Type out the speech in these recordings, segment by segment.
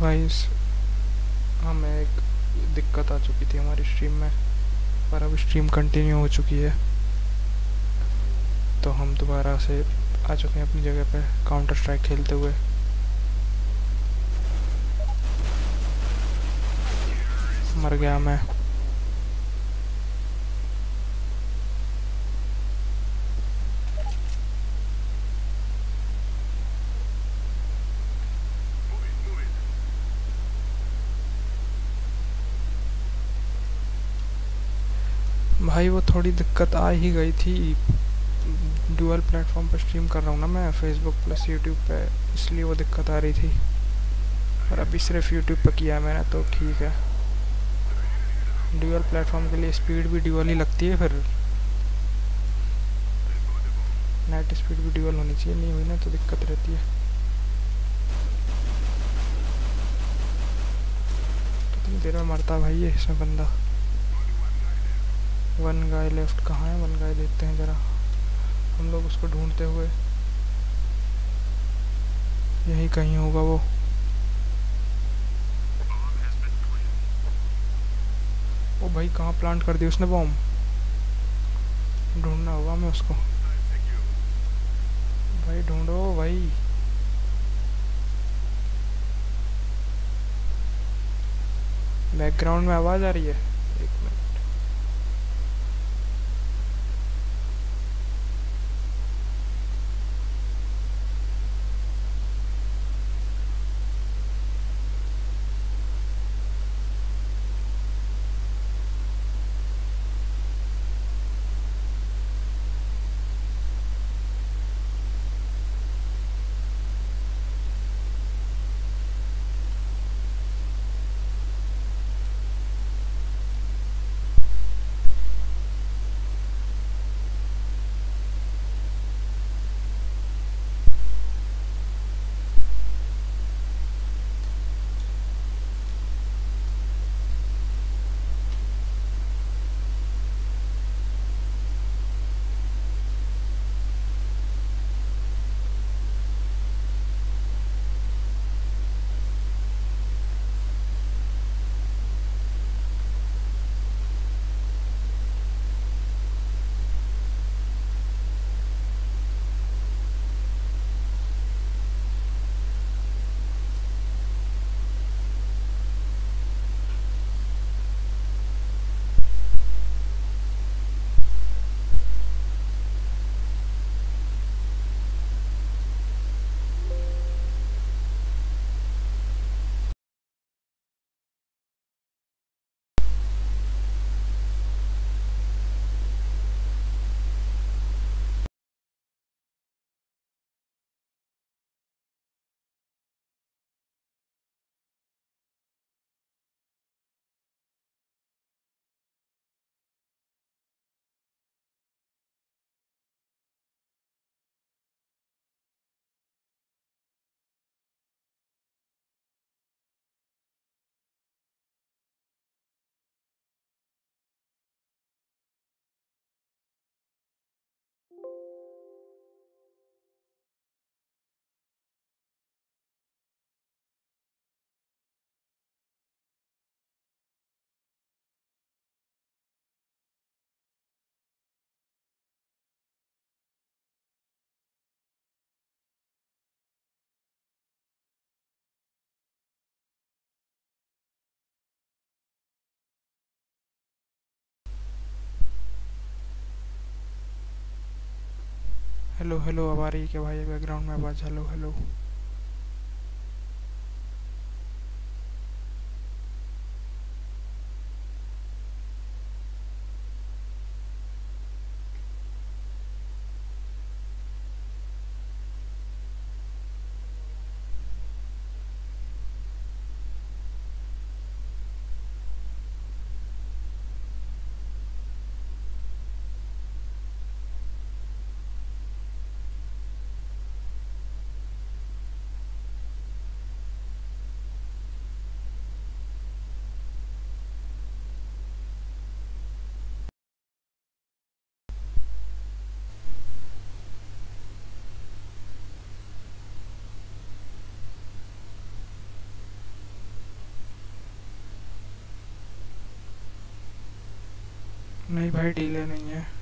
Guys हमें एक दिक्कत आ चुकी थी हमारी स्ट्रीम में, पर अब स्ट्रीम कंटिन्यू हो चुकी है। तो हम दोबारा से आ चुके हैं अपनी जगह पे काउंटर स्ट्राइक खेलते हुए। मर गया मैं। भाई, वो थोड़ी दिक्कत आ ही गई थी। डुअल प्लेटफॉर्म पर स्ट्रीम कर रहा हूँ ना मैं फेसबुक प्लस यूट्यूब पे, इसलिए वो दिक्कत आ रही थी। और अभी सिर्फ़ यूट्यूब पर किया है मैंने तो ठीक है। डुअल प्लेटफॉर्म के लिए स्पीड भी डुअल ही लगती है फिर। नेट स्पीड भी डुअल होनी चाहिए, नहीं हुई ना तो दिक्कत रहती है। कितनी देर में मरता भाई ये, इसमें बंदा? वन गाय लेफ़्ट कहाँ है? वन गाय देखते हैं ज़रा। हम लोग उसको ढूंढते हुए। यही कहीं होगा वो। ओ भाई, कहाँ प्लांट कर दिया उसने बॉम्ब ढूंढना होगा मैं उसको। भाई, ढूंढो भाई। बैकग्राउंड में आवाज़ आ रही है। हेलो हेलो अब आ रही है क्या भाई? बैकग्राउंड में आवाज़? हेलो हेलो नहीं भाई डीले नहीं है।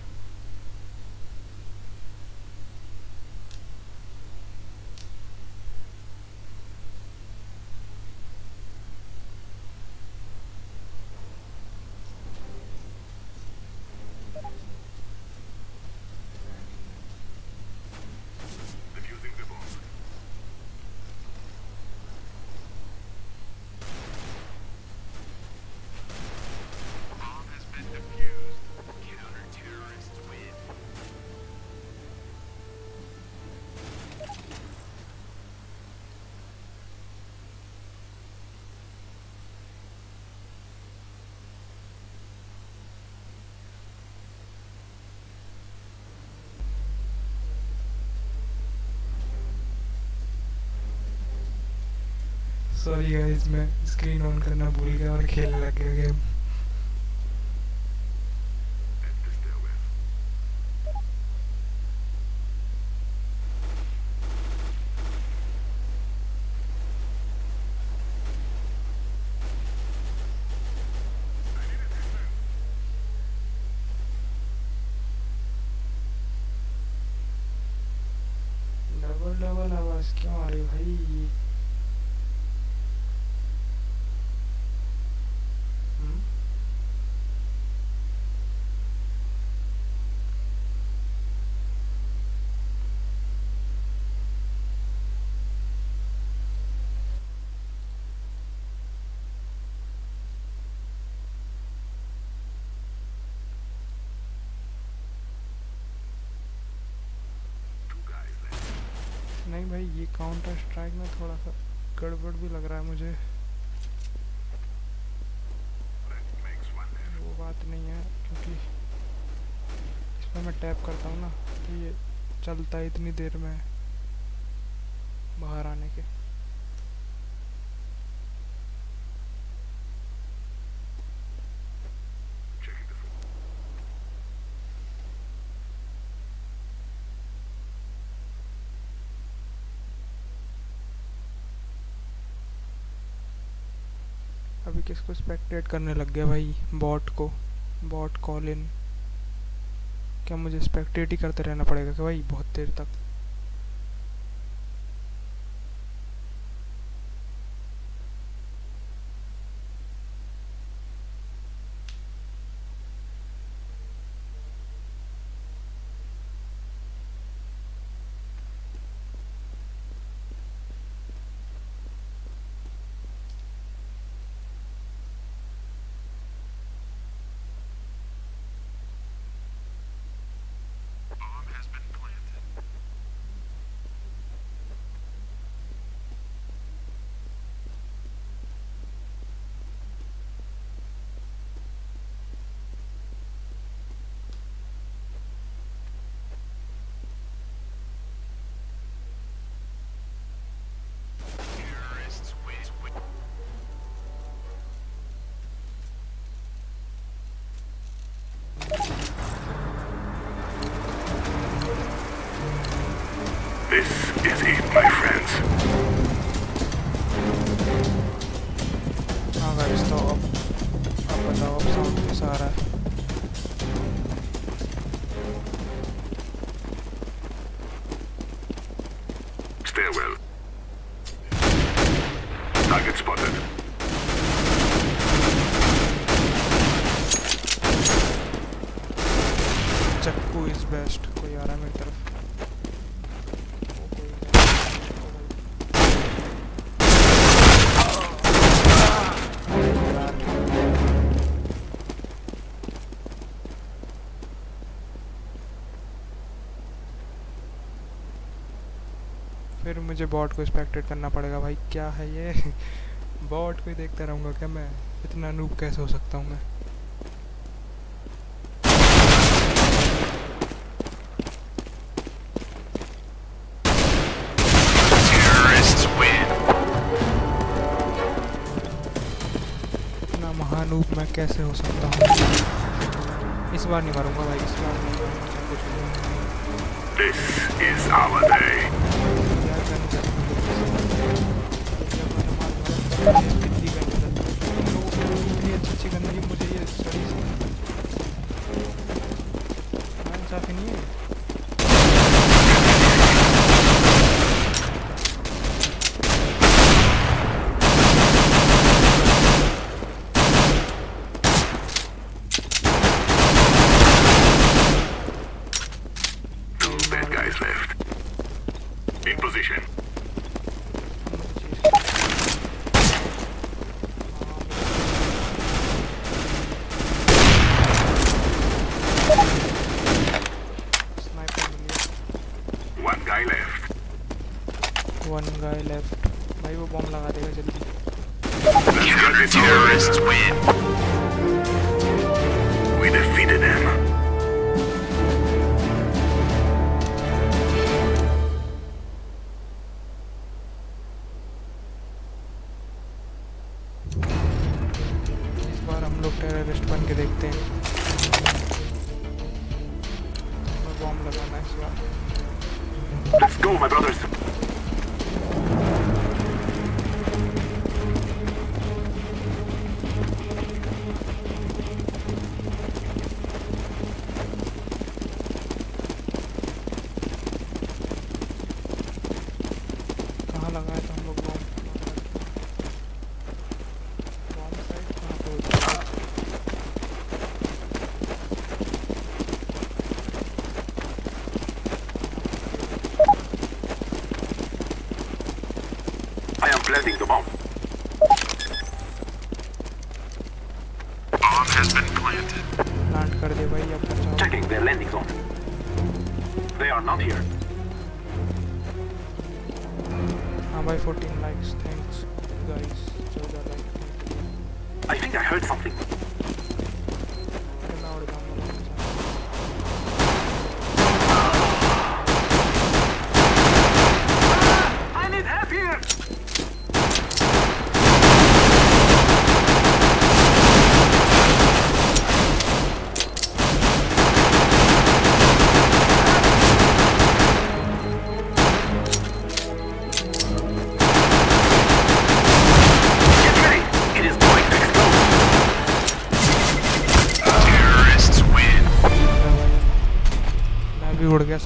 सॉरी गाइस मैं स्क्रीन ऑन करना भूल गया और खेलने लग गया गेम काउंटर स्ट्राइक में थोड़ा सा गड़बड़ भी लग रहा है मुझे। वो बात नहीं है, क्योंकि इसमें मैं टैप करता हूँ ना तो ये चलता है इतनी देर में बाहर आने के अभी किसको स्पेक्टेट करने लग गया भाई? बॉट को। बॉट कॉल इन क्या मुझे स्पेक्टेट ही करते रहना पड़ेगा कि भाई? बहुत देर तक। My friends. हाँ मुझे बॉट को स्पेक्टेट करना पड़ेगा भाई क्या है ये? बॉट को ही देखता रहूँगा क्या मैं? इतना नूब कैसे हो सकता हूँ मैं? महानूप मैं कैसे हो सकता हूँ? इस बार नहीं मारूँगा भाई इस बार नहीं मारूँगा कुछ। This is our day. Thank you.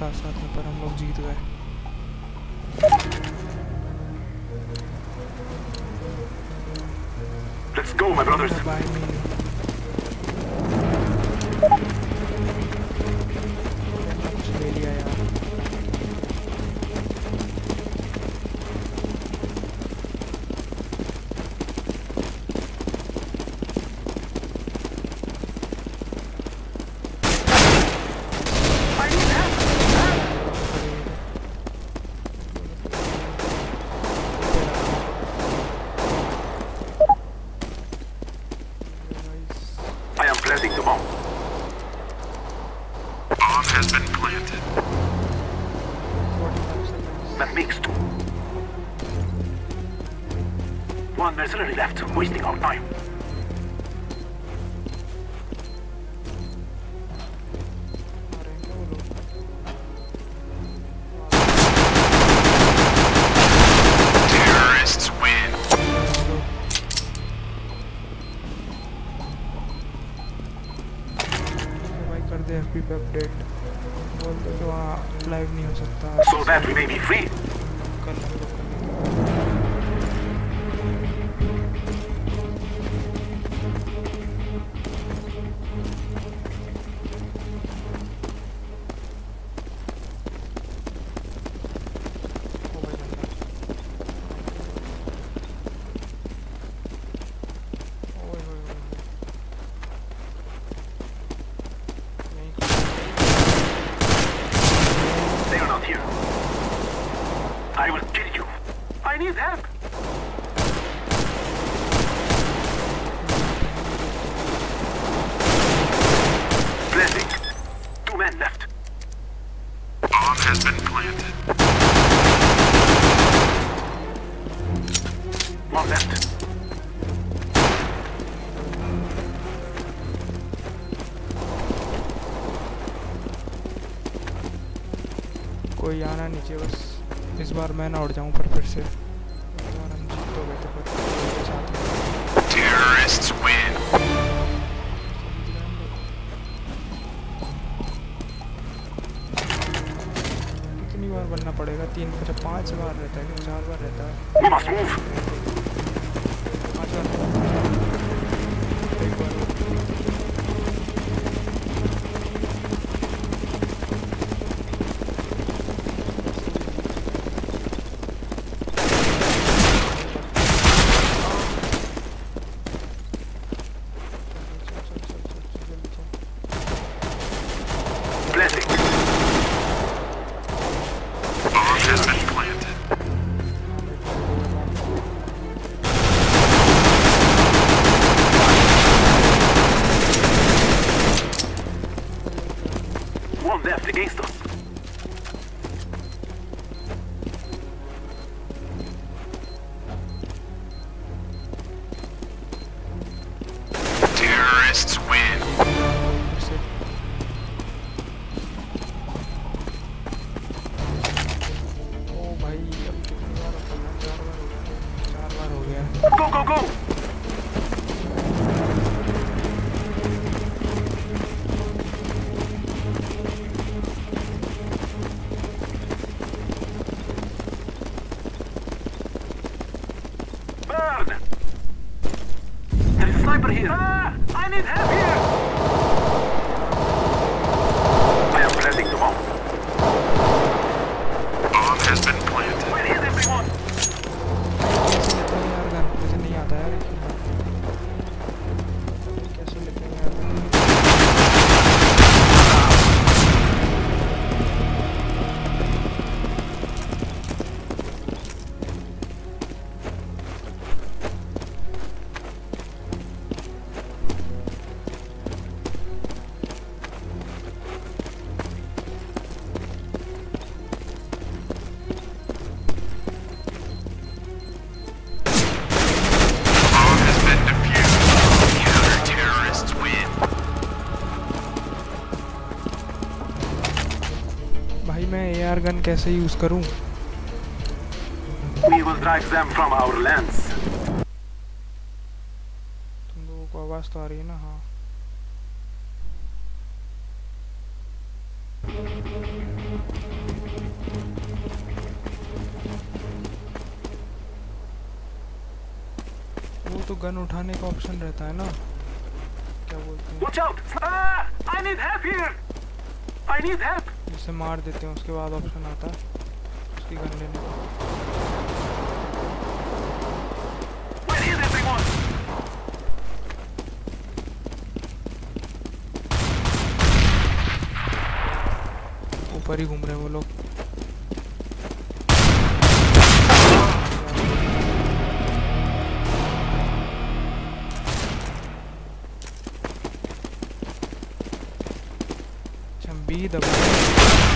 gracias a, a बस इस बार मैं ना उड़ जाऊँ पर फिर से। go go go！गन कैसे यूज़ करूँ? We will drive तुम लोगों को आवाज़ तो आ रही है ना? हाँ। वो तो गन उठाने का ऑप्शन रहता है ना? उसके बाद ऑप्शन आता है, उसकी गन लेने का। ऊपर ही घूम रहे हैं वो लोग। दबा।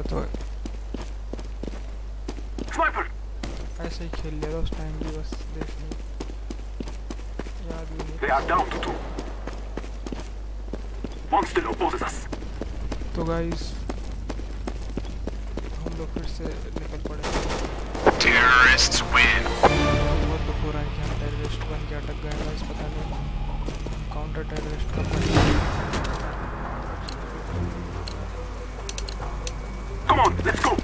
सा तो ऐसे ही खेल लिया था उस टाइम भी बस देख याद भी They are down to two. One opposes us. तो गाइस हम लोग फिर से निकल पड़े Terrorists win. बहुत दुख हो रहा है कि हम टेररिस्ट बन के अटक गए गाइस पता नहीं काउंटर टेररिस्ट का Come on, let's go!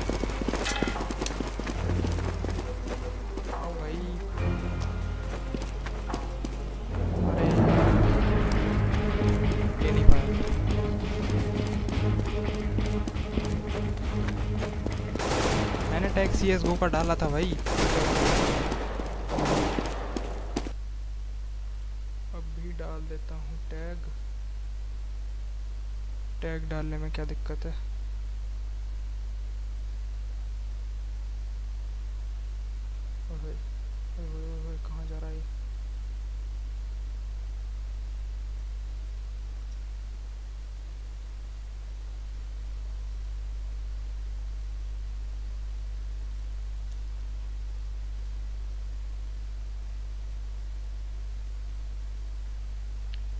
Tag C S go का डाला था भाई। अब भी डाल देता हूँ टैग। टैग डालने में क्या दिक्कत है ओए ओए ओए ओए ओए, कहाँ जा रहा है ये?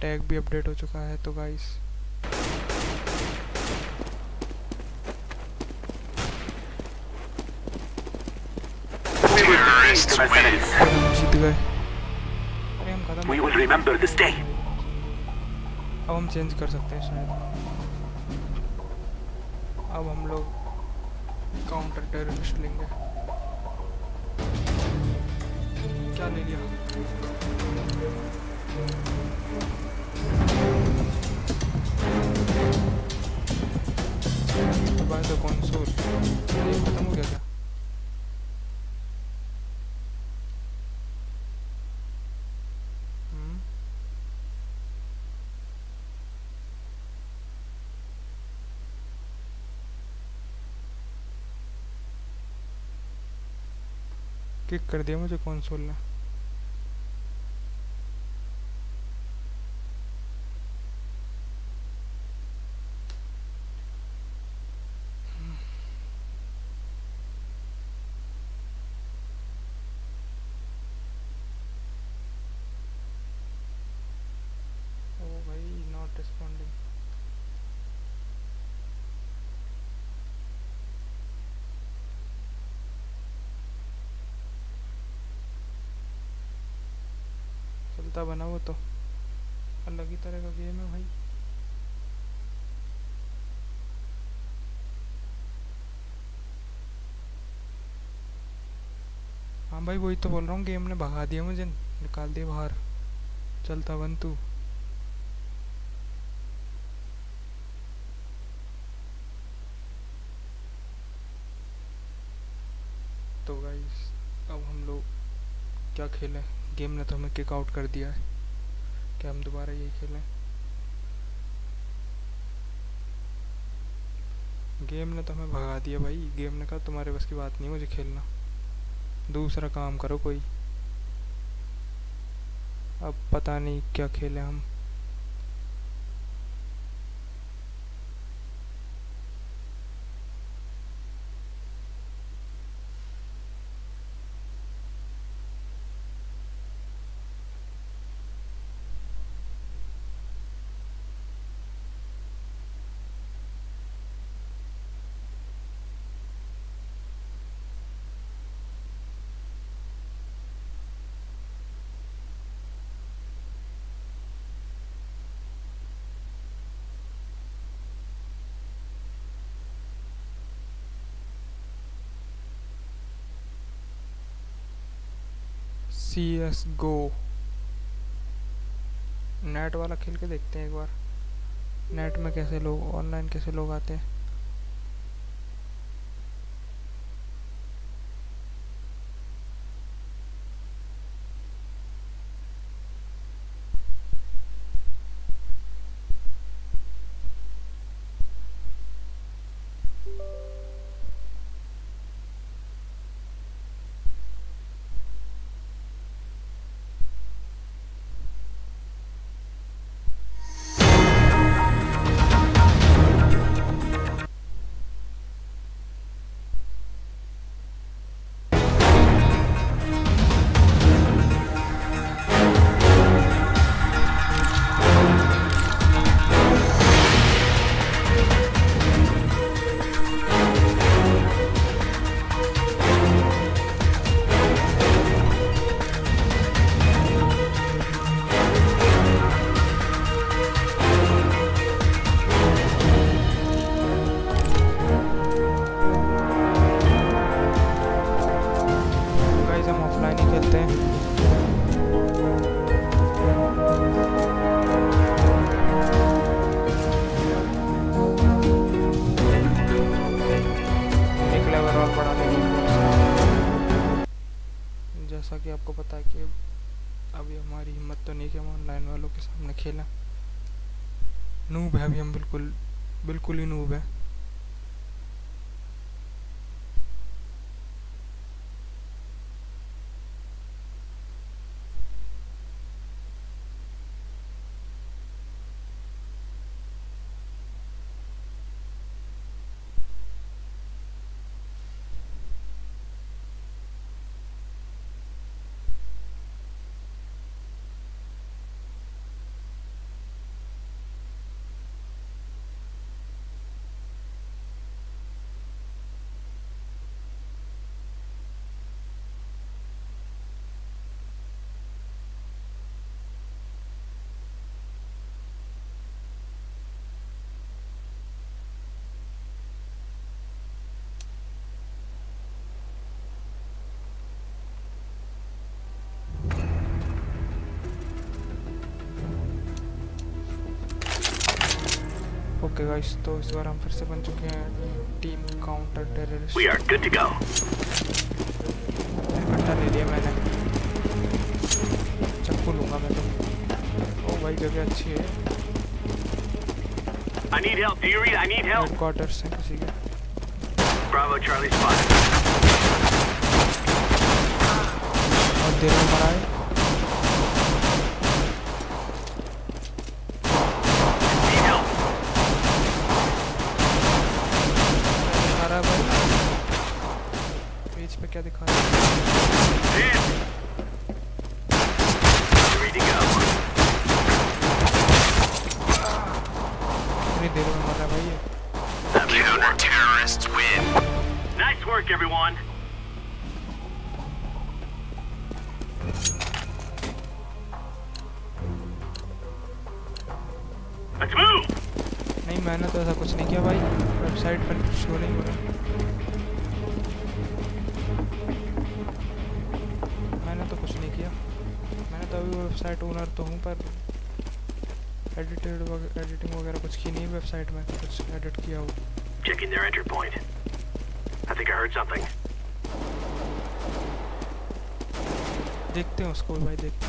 टैग भी अपडेट हो चुका है तो गाइस जीत गए। अरे हम खत्म We will remember this day. अब हम चेंज कर सकते हैं शायद। अब हम लोग काउंटर टेररिस्ट लेंगे। क्या ले लिया? बाय द कंसोल ये खत्म हो गया क्या किक कर दिया मुझे कंसोल ने ओ भाई नॉट रिस्पॉन्डिंग चलता बना वो तो। अलग ही तरह का गेम है भाई। हाँ भाई, वही तो बोल रहा हूँ गेम ने भगा दिया मुझे, निकाल दिया बाहर। चलता बन तू तो गाइस अब हम लोग क्या खेलें। गेम ने तो हमें किक आउट कर दिया है। क्या हम दोबारा यही खेलें? गेम ने तो हमें भगा दिया भाई। गेम ने कहा, तुम्हारे बस की बात नहीं मुझे खेलना। दूसरा काम करो कोई। अब पता नहीं क्या खेलें हम। सी एस गो नेट वाला खेल के देखते हैं एक बार। नेट में कैसे लोग ऑनलाइन कैसे लोग आते हैं। ओके गाइस तो इस बार हम फिर से बन चुके हैं team counter terrorist We are good to go. कट्टा ले लिया मैंने चक्कू लूँगा मैं तो ओ भाई जगह अच्छी है I need help. Do you read? I need help. Quarters हैं किसी के Bravo, Charlie spotted. और देर में मरा है वेबसाइट ओनर तो हूँ पर एडिटेड एडिटिंग वगैरह कुछ की नहीं वेबसाइट में कुछ एडिट किया हो Checking their entry point. I think I heard something. देखते हैं उसको भाई देखते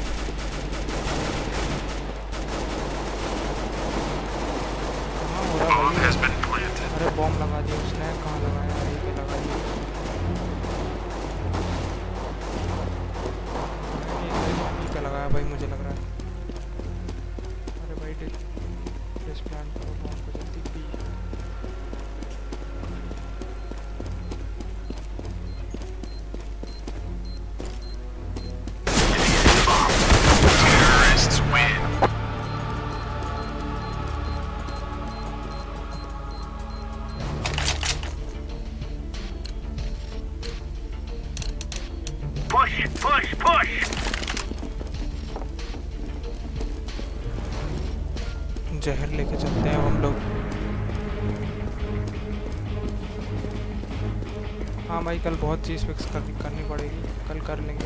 भाई कल बहुत चीज़ फिक्स कर, करनी पड़ेगी कल कर लेंगे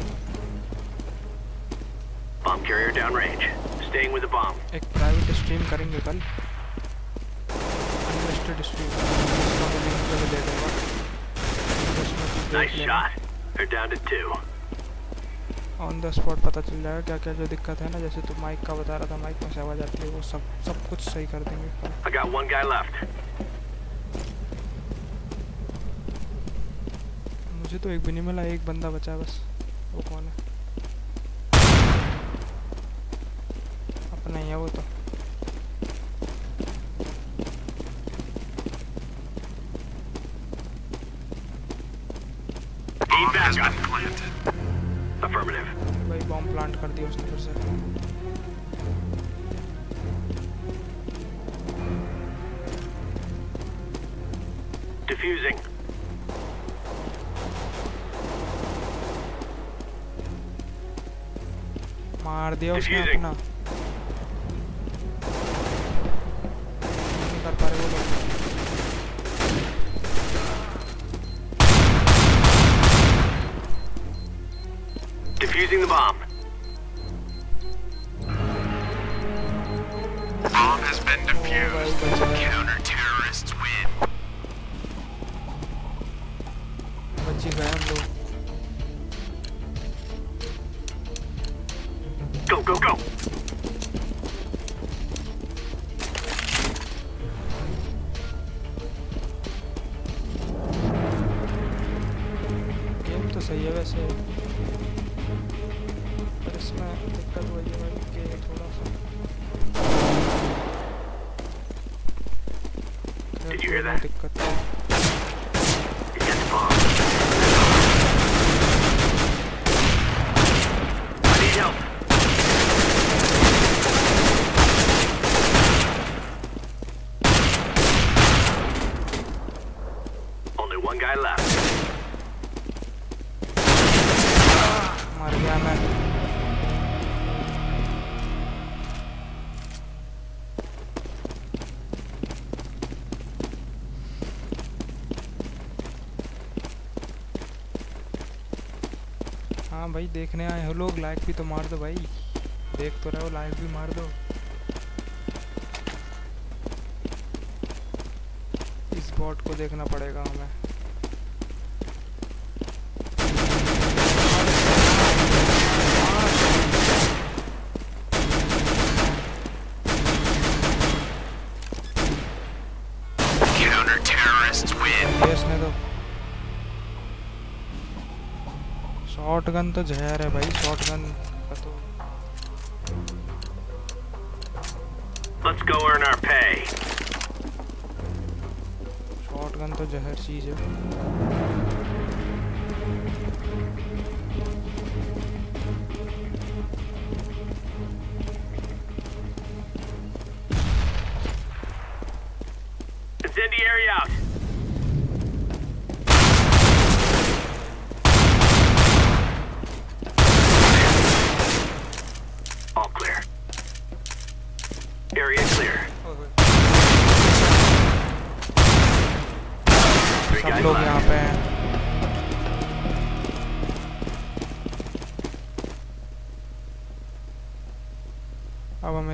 Bomb carrier downrange. Staying with the bomb. एक प्राइवेट स्ट्रीम करेंगे कल अनलिस्टेड स्ट्रीम मैं लिंक दे दूँगा. They're down to two. On the spot पता चल जाएगा क्या क्या जो दिक्कत है ना जैसे तू माइक का बता रहा था माइक में से आवाज़ आती है वो सब सब कुछ सही कर देंगे I got one guy left. मुझे तो एक भी नहीं मिला एक बंदा बचा बस। मार देखने आए हो लोग लाइक भी तो मार दो भाई। देख तो रहे हो लाइक भी मार दो। गन तो जहर है भाई शॉर्ट गन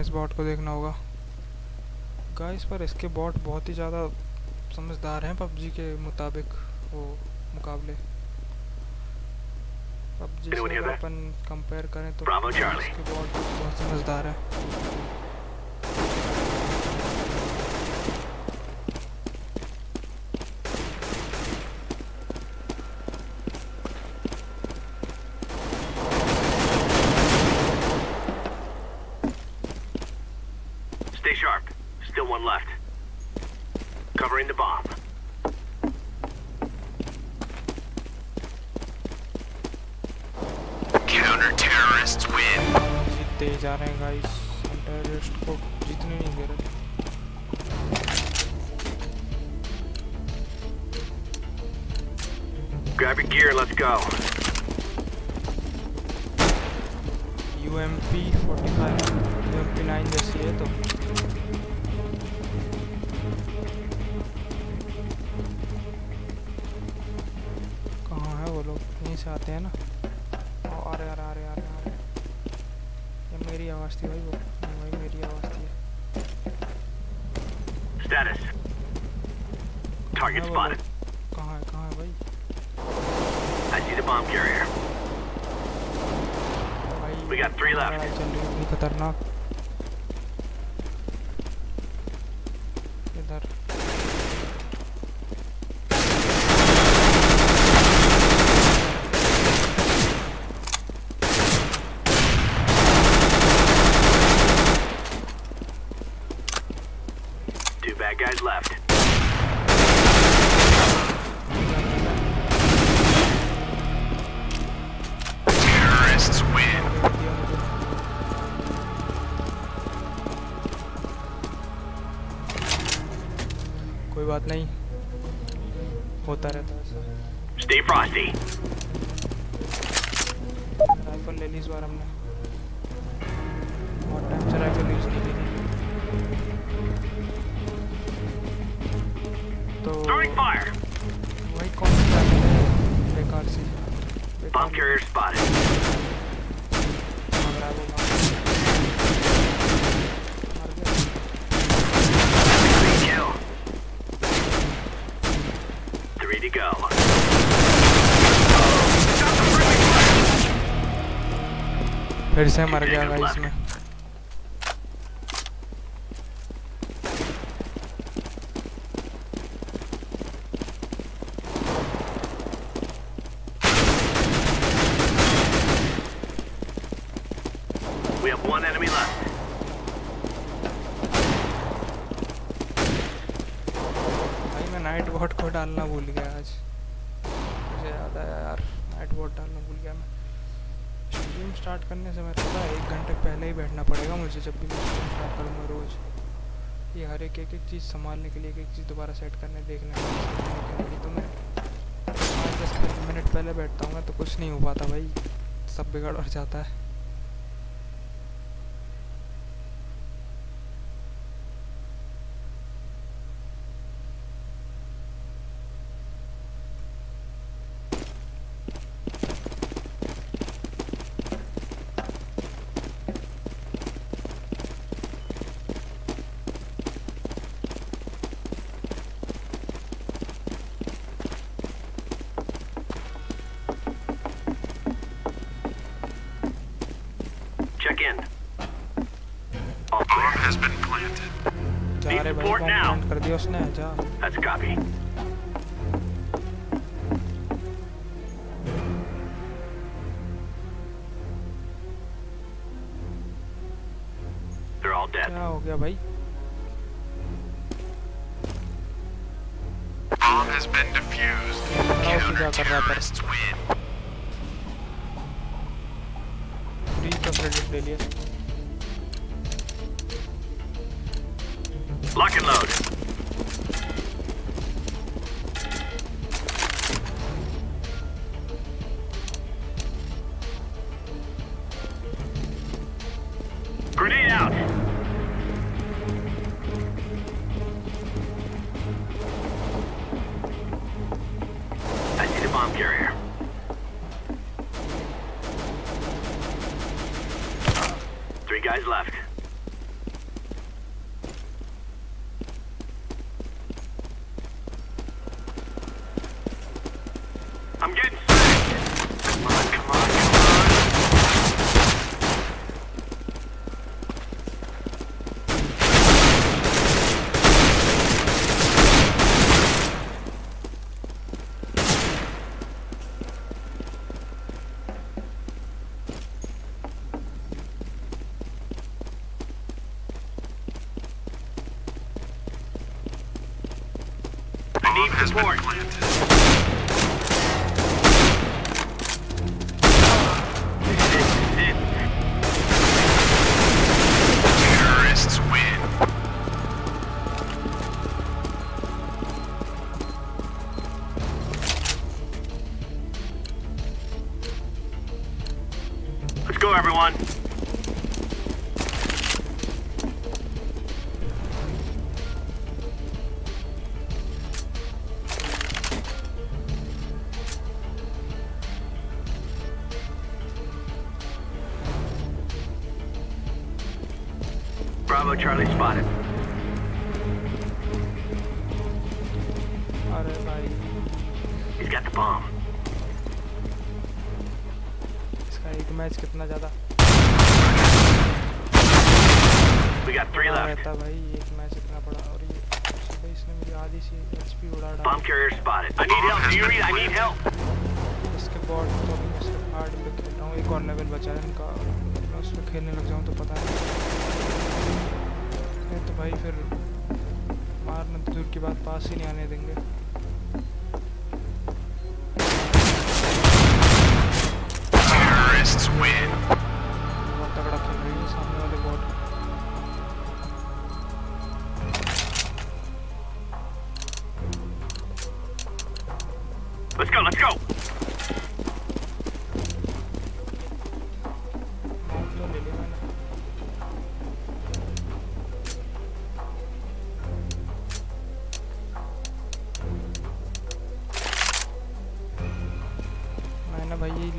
इस बॉट को देखना होगा। गाइस पर इसके बॉट बहुत ही ज़्यादा समझदार हैं पबजी के मुताबिक वो मुकाबले। पबजी से अपन कंपेयर करें तो इसके बॉट बहुत समझदार है। go. UMP 45, UMP 9 जैसी है तो left. फिर से मर गया इसमें। एक एक चीज़ संभालने के लिए एक एक चीज़ दोबारा सेट करने, देखने के लिए तो मैं पाँच दस मिनट पहले बैठता हूँ, मैं तो कुछ नहीं हो पाता भाई, सब बिगड़ और जाता है। again. Bomb has been planted. Need support now. That's a copy. They're all dead. Bomb has been defused. Kill the terrorists. go, everyone.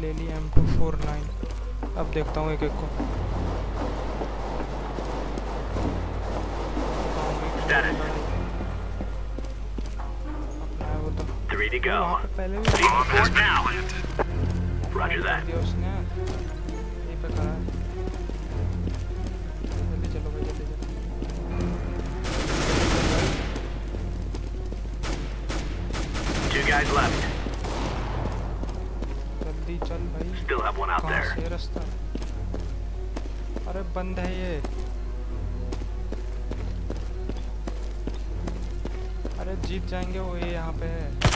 ले ली एम टू फोर नाइन अब देखता हूँ एक एक को तो। पहले भी जल्दी चल भाई। कहाँ से रास्ता? अरे बंद है ये। अरे जीत जाएँगे वो ये यहाँ पे। है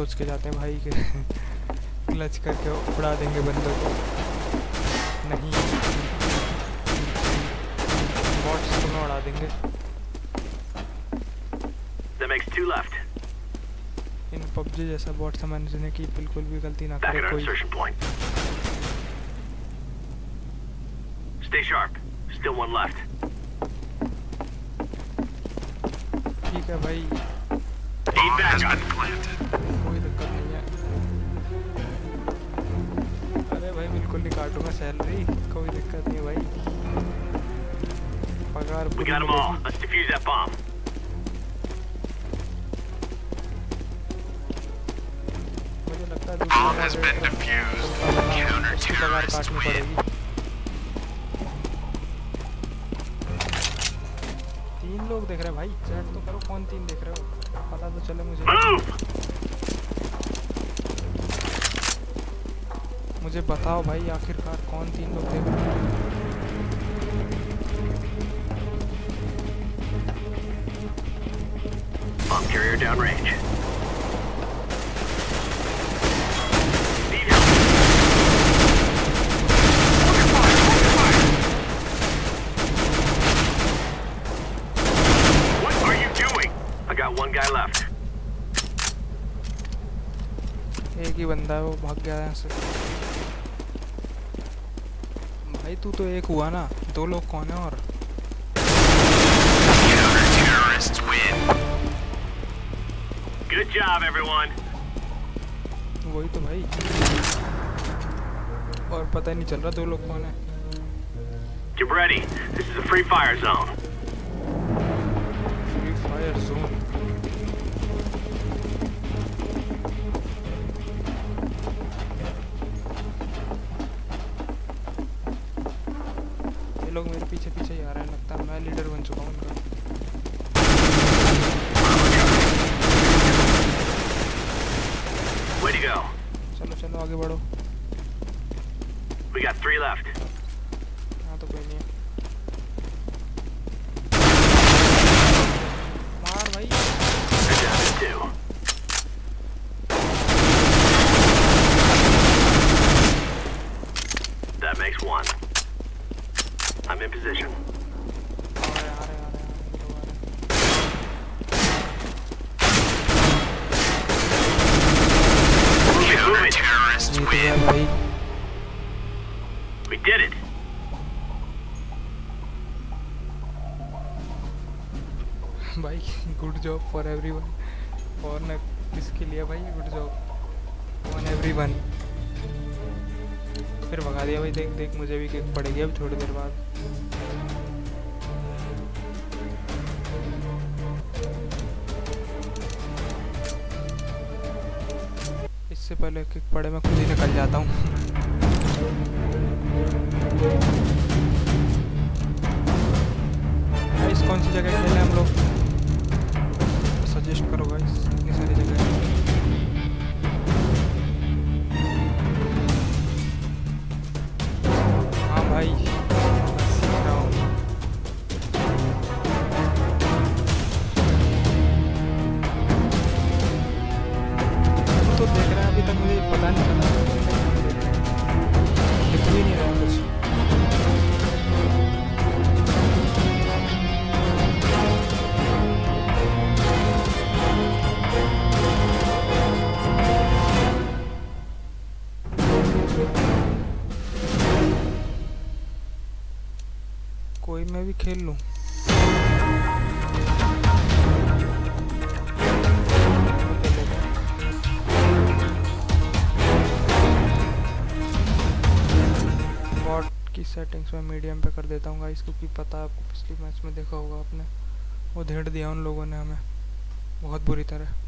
सोच के जाते हैं भाई के क्लच करके उड़ा देंगे बंदों को। नहीं। बॉट्स को ना उड़ा देंगे। इन पबजी जैसा बॉट समझने की बिल्कुल भी गलती ना करे कोई। Stay sharp. bomb has been defused. Counter-terrorists win. तीन लोग देख रहे भाई चैट तो करो कौन तीन देख रहे हो पता तो चले मुझे मुझे बताओ भाई आखिरकार कौन तीन लोग देख रहे हैं Bomb carrier downrange. भाग गया यहाँ से भाई तू तो एक हुआ ना दो लोग कौन है और. Good job, everyone. वही तो भाई और पता ही नहीं चल रहा दो लोग कौन है Get ready. This is a free fire zone. जीत भाई। We did it. भाई गुड जॉब फॉर एवरीवन और न किसके लिए भाई? गुड जॉब ऑन एवरीवन फिर भगा दिया भाई देख देख मुझे भी केक पड़ेगी अब थोड़ी देर बाद। इससे पहले किक पड़े, मैं खुद ही निकल जाता हूँ। इस कौन सी जगह खेले हम लोग? सजेस्ट करो गाइस सेटिंग्स में मीडियम पे कर देता हूँ गाइस क्योंकि पता है आपको पिछले मैच में देखा होगा आपने। वो धेड़ दिया उन लोगों ने हमें। बहुत बुरी तरह।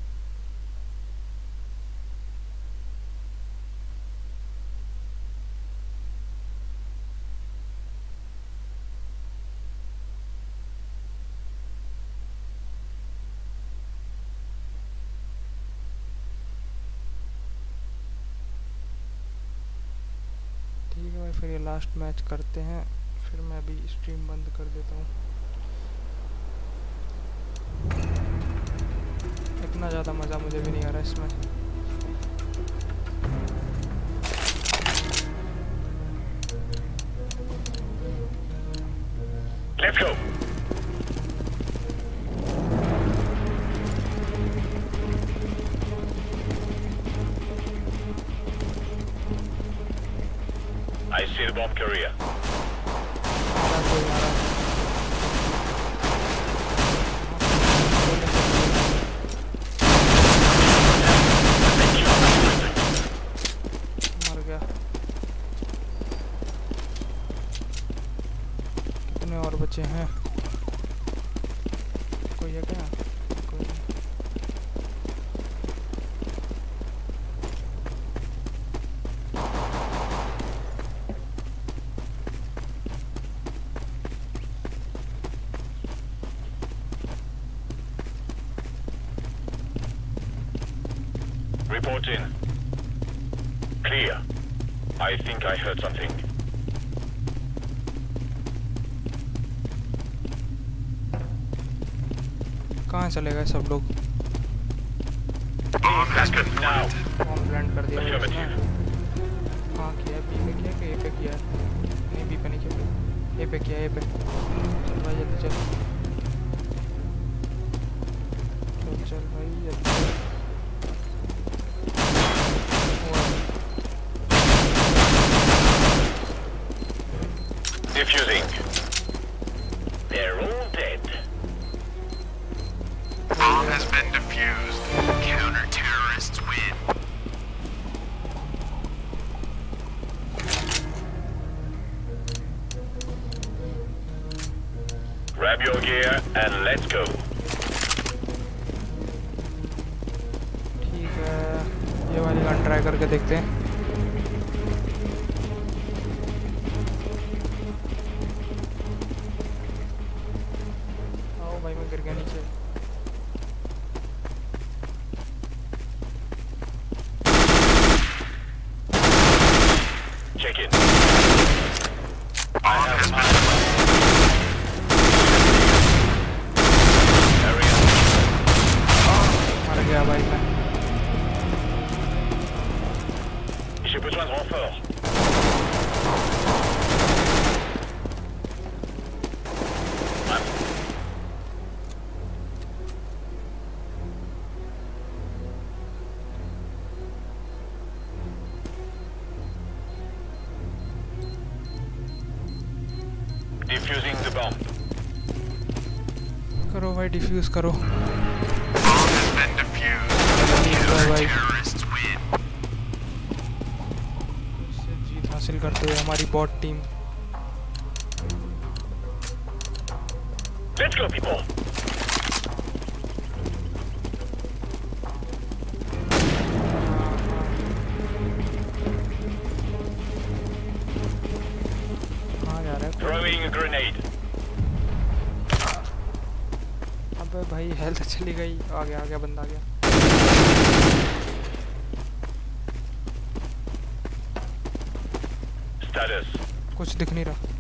ठीक है भाई, फिर ये लास्ट मैच करते हैं। फिर मैं अभी स्ट्रीम बंद कर देता हूँ। इतना ज़्यादा मज़ा मुझे भी नहीं आ रहा इसमें। Let's go. bomb Korea. चले गए सब लोग। ये कर दिया। है किया बी पे किया कि ए पे किया? नहीं बी पे नहीं किया। ए पे किया ए पे। चल भाई जल्दी चल। Grab your gear and let's go. ठीक है ये वाली गन ट्राई करके देखते हैं डिफ्यूज करो जीत हासिल करते हुए हमारी bot team Let's go, people. ली गई। आ गया आ गया बंदा आ गया। कुछ दिख नहीं रहा।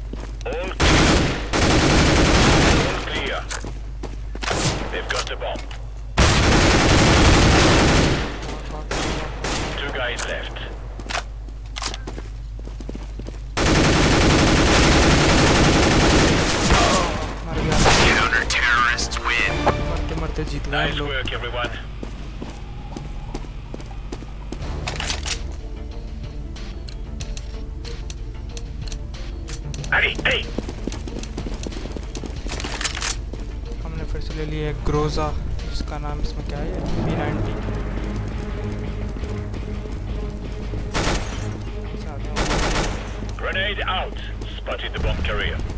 Nice look. work, everyone. हमने फिर से ले लिया है ग्रोजा जिसका नाम इसमें क्या है B ninety Grenade out. Spotted the bomb carrier.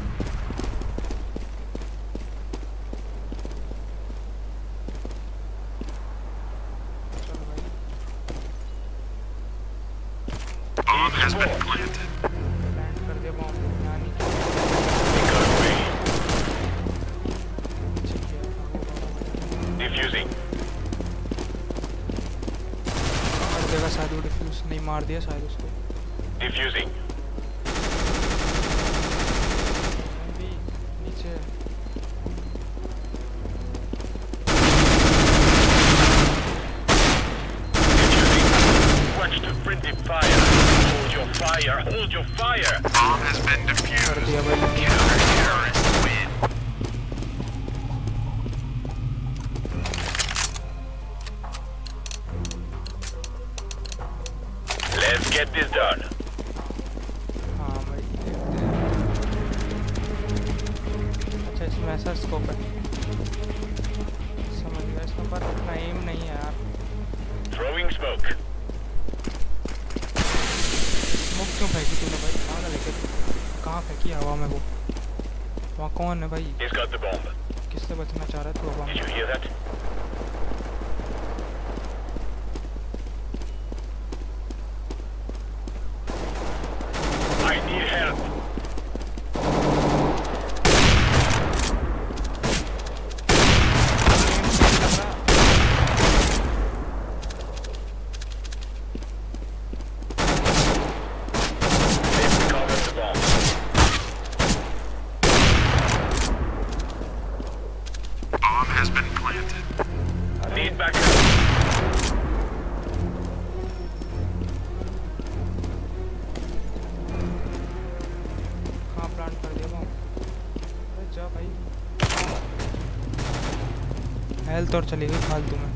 और चली गई फालतू में।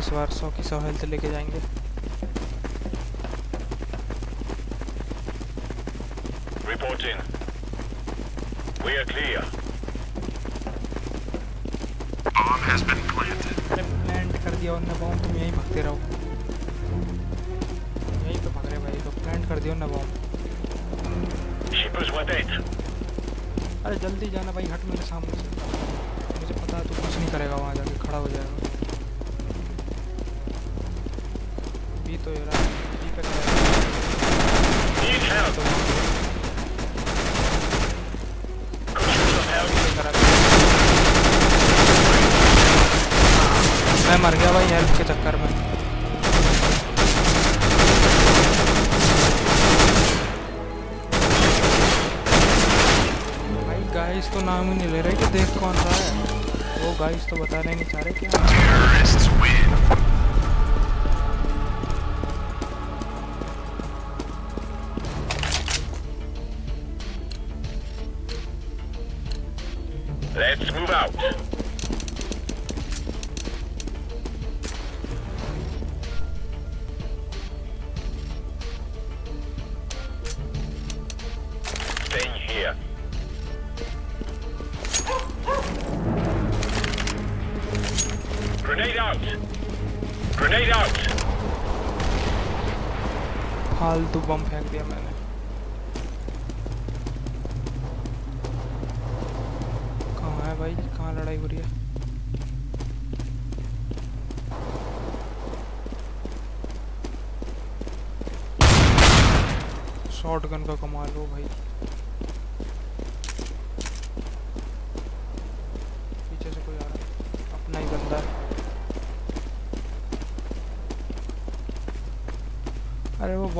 इस बार सौ की सौ हेल्थ लेके जाएँगे। इसको नाम ही नहीं ले रहे कि देख कौन रहा है। वो गाइस तो बता रहे नहीं चाह रहे क्या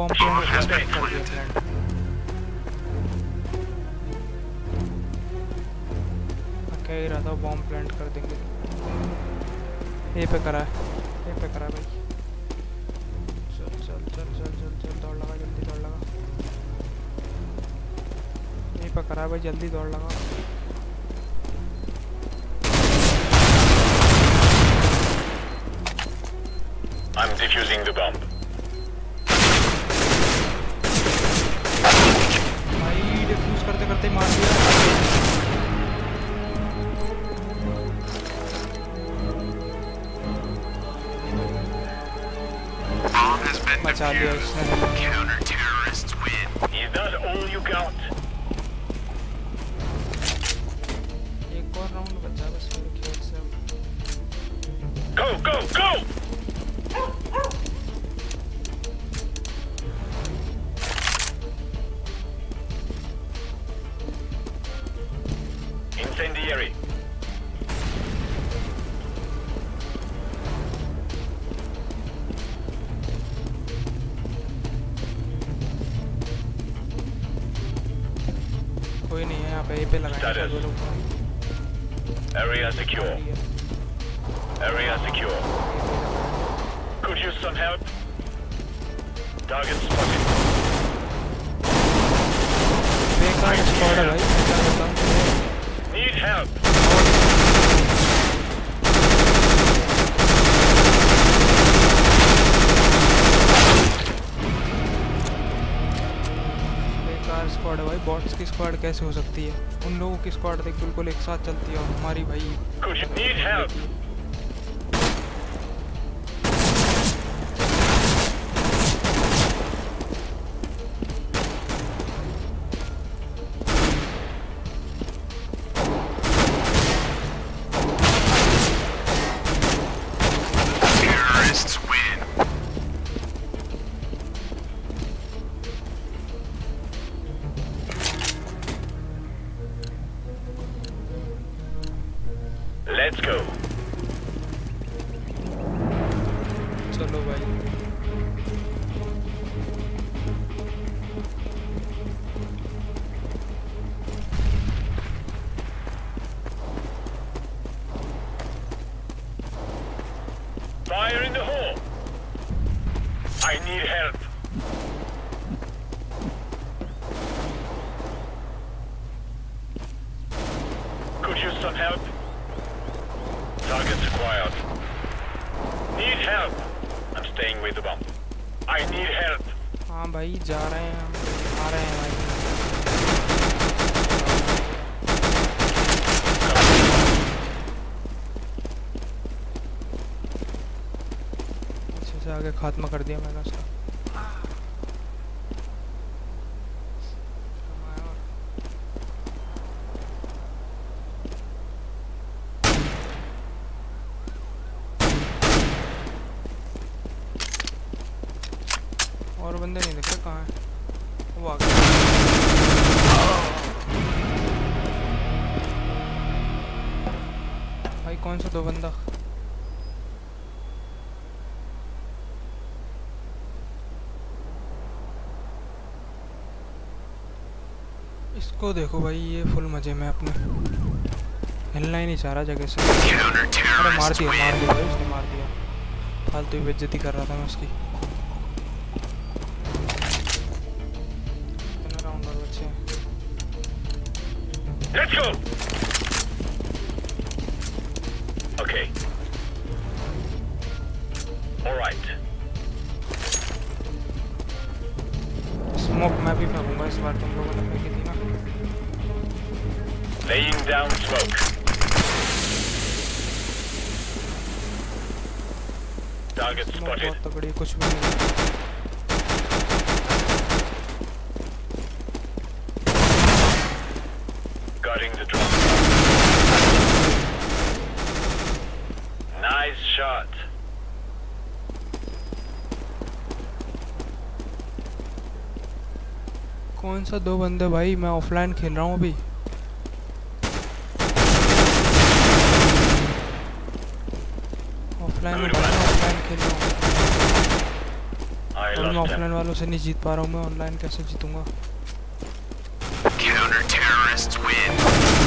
bomb प्लांट कर दिया प्लांट कह ही रहा था बॉम्ब प्लांट कर देंगे। ये पे करा है। ये पे करा भाई। चल चल चल चल चल चल दौड़ लगा जल्दी दौड़ लगा। ये पे करा भाई जल्दी दौड़ लगा। go, go, go! कैसे हो सकती है? उन लोगों की स्क्वाड देख बिल्कुल एक साथ चलती है और हमारी भाई I'm staying with the bomb. I need help. हाँ भाई, जा रहे हैं हम आ रहे हैं भाई अच्छे से आगे खात्मा कर दिया मैंने उसका इसको देखो भाई, ये फुल मज़े में अपने। हिलना ही नहीं चाह रहा जगह से। अरे मार दिया मार दिया भाई, उसने मार दिया। फालतू बेइज्जती कर रहा था मैं उसकी। कौन सा दो बंदे भाई? मैं ऑफलाइन खेल रहा हूँ अभी। ऑफलाइन ऑफलाइन खेल रहा हूँ। मैं ऑफलाइन वालों से नहीं जीत पा रहा हूँ। मैं ऑनलाइन कैसे जीतूँगा? Counter-terrorists win.